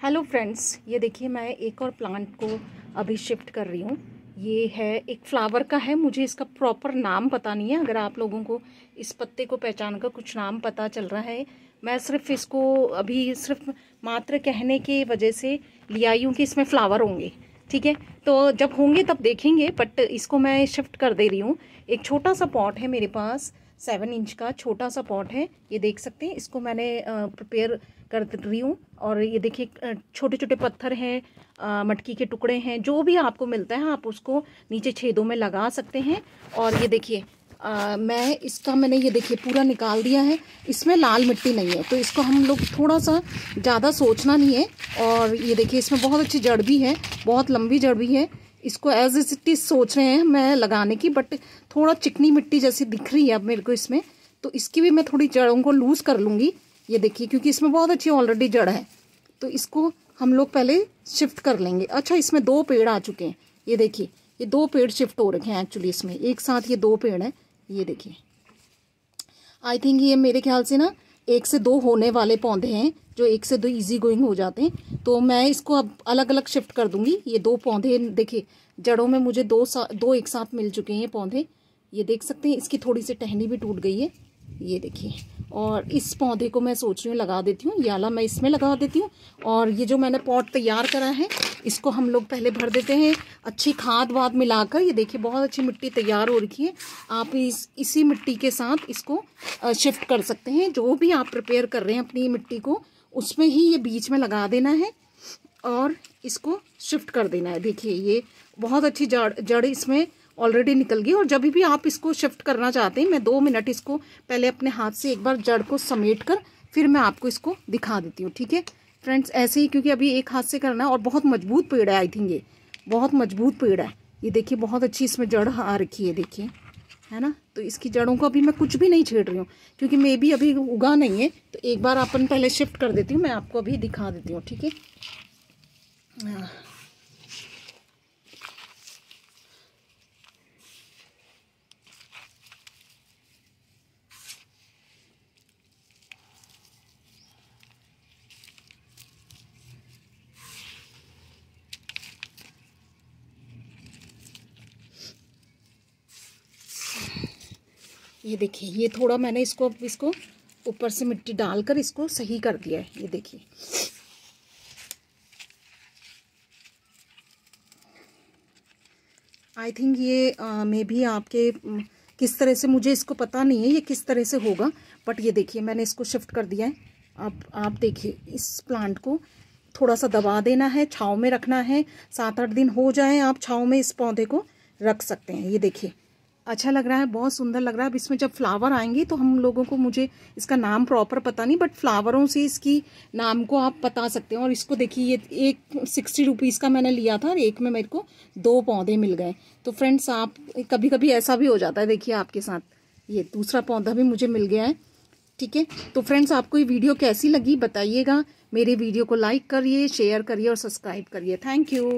Hello friends ये देखिए, मैं एक और प्लांट को अभी शिफ्ट कर रही हूँ। ये है एक फ्लावर का है। मुझे इसका प्रॉपर नाम पता नहीं है। अगर आप लोगों को इस पत्ते को पहचान कर कुछ नाम पता चल रहा है, मैं सिर्फ़ इसको अभी सिर्फ़ मात्र कहने के वजह से लिया आई हूँ कि इसमें फ्लावर होंगे। ठीक है? तो जब होंगे तब देखेंगे बट इसको मैं शिफ्ट कर दे रही हूँ। एक छोटा सा पॉट है मेरे पास। सेवन इंच का छोटा सा पॉट है, ये देख सकते हैं। इसको मैंने प्रिपेयर कर रही हूँ और ये देखिए छोटे छोटे पत्थर हैं मटकी के टुकड़े हैं, जो भी आपको मिलता है, आप उसको नीचे छेदों में लगा सकते हैं। और ये देखिए मैं इसका मैंने ये देखिए पूरा निकाल दिया है। इसमें लाल मिट्टी नहीं है तो इसको हम लोग थोड़ा सा ज़्यादा सोचना नहीं है। और ये देखिए, इसमें बहुत अच्छी जड़ भी है, बहुत लंबी जड़ भी है। इसको एज इज़ इट इज़ सोच रहे हैं मैं लगाने की बट थोड़ा चिकनी मिट्टी जैसी दिख रही है अब मेरे को इसमें। तो इसकी भी मैं थोड़ी जड़ों को लूज़ कर लूँगी, ये देखिए, क्योंकि इसमें बहुत अच्छी ऑलरेडी जड़ है। तो इसको हम लोग पहले शिफ्ट कर लेंगे। अच्छा इसमें दो पेड़ आ चुके हैं। ये देखिए, ये दो पेड़ शिफ्ट हो रखे हैं एक्चुअली इसमें। एक साथ ये दो पेड़ हैं। ये देखिए। आई थिंक ये मेरे ख्याल से ना एक से दो होने वाले पौधे हैं, जो एक से दो इजी गोइंग हो जाते हैं। तो मैं इसको अब अलग अलग शिफ्ट कर दूँगी। ये दो पौधे, देखिए, जड़ों में मुझे दो सा, दो एक साथ मिल चुके हैं पौधे। ये देख सकते हैं, इसकी थोड़ी सी टहनी भी टूट गई है। ये देखिए। और इस पौधे को मैं सोच रही हूँ लगा देती हूँ। याला मैं इसमें लगा देती हूँ। और ये जो मैंने पॉट तैयार करा है, इसको हम लोग पहले भर देते हैं अच्छी खाद वाद मिलाकर। ये देखिए, बहुत अच्छी मिट्टी तैयार हो रखी है। आप इस, इसी मिट्टी के साथ इसको शिफ्ट कर सकते हैं। जो भी आप प्रिपेयर कर रहे हैं अपनी मिट्टी को, उसमें ही ये बीच में लगा देना है और इसको शिफ्ट कर देना है। देखिए, ये बहुत अच्छी जड़ जड़ इसमें ऑलरेडी निकल गई और जब भी आप इसको शिफ्ट करना चाहते हैं, मैं दो मिनट इसको पहले अपने हाथ से एक बार जड़ को समेट कर फिर मैं आपको इसको दिखा देती हूँ, ठीक है? फ्रेंड्स ऐसे ही क्योंकि अभी एक हाथ से करना है और बहुत मज़बूत पेड़ है आई थिंक ये। बहुत मज़बूत पेड़ है। ये देखिए, बहुत अच्छी इसमें जड़ आ रखी है, देखिए। है ना? तो इसकी जड़ों को अभी मैं कुछ भी नहीं छेड़ रही हूँ, क्योंकि मे भी अभी उगा नहीं है। तो एक बार अपन पहले शिफ्ट कर देती हूँ, मैं आपको अभी दिखा देती हूँ, ठीक है? हाँ। ये देखिए, ये थोड़ा मैंने इसको इसको ऊपर से मिट्टी डालकर इसको सही कर दिया है। ये देखिए। आई थिंक ये मे भी आपके किस तरह से, मुझे इसको पता नहीं है ये किस तरह से होगा बट ये देखिए, मैंने इसको शिफ्ट कर दिया है। अब आप देखिए, इस प्लांट को थोड़ा सा दबा देना है, छाँव में रखना है, सात आठ दिन हो जाए, आप छाँव में इस पौधे को रख सकते हैं। ये देखिए। अच्छा लग रहा है, बहुत सुंदर लग रहा है। अब इसमें जब फ्लावर आएँगे तो हम लोगों को मुझे इसका नाम प्रॉपर पता नहीं बट फ्लावरों से इसकी नाम को आप बता सकते हैं। और इसको देखिए, ये एक सिक्सटी रुपीज़ का मैंने लिया था और एक में मेरे को दो पौधे मिल गए। तो फ्रेंड्स आप कभी कभी ऐसा भी हो जाता है, देखिए आपके साथ। ये दूसरा पौधा भी मुझे मिल गया है, ठीक है? तो फ्रेंड्स आपको ये वीडियो कैसी लगी बताइएगा। मेरे वीडियो को लाइक करिए शेयर करिए और सब्सक्राइब करिए। Thank you